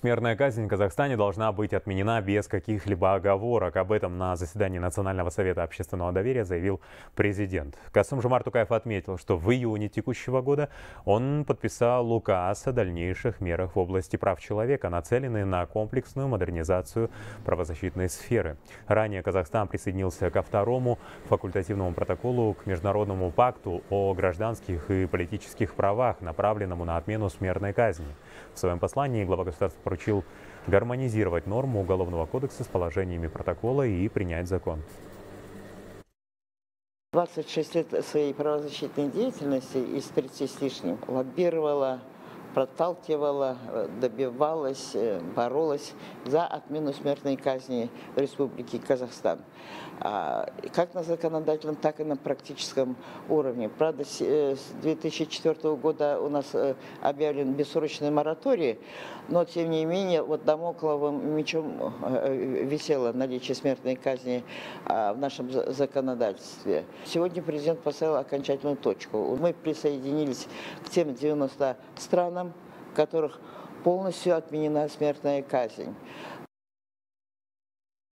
Смертная казнь в Казахстане должна быть отменена без каких-либо оговорок. Об этом на заседании Национального совета общественного доверия заявил президент. Касым Жумар Тукаев отметил, что в июне текущего года он подписал указ о дальнейших мерах в области прав человека, нацеленные на комплексную модернизацию правозащитной сферы. Ранее Казахстан присоединился ко второму факультативному протоколу к Международному пакту о гражданских и политических правах, направленному на отмену смертной казни. В своем послании глава государства поручил гармонизировать норму Уголовного кодекса с положениями протокола и принять закон. 26 лет своей правозащитной деятельности из 30 с лишним лоббировала проталкивала, добивалась, э, боролась за отмену смертной казни в Республике Казахстан. А, как на законодательном, так и на практическом уровне. Правда, э, с 2004 года у нас э, объявлен бессрочный мораторий, но тем не менее вот домокловым мечом висело наличие смертной казни а, в нашем законодательстве. Сегодня президент поставил окончательную точку. Мы присоединились к тем 90 странам, странам, в которых полностью отменена смертная казнь.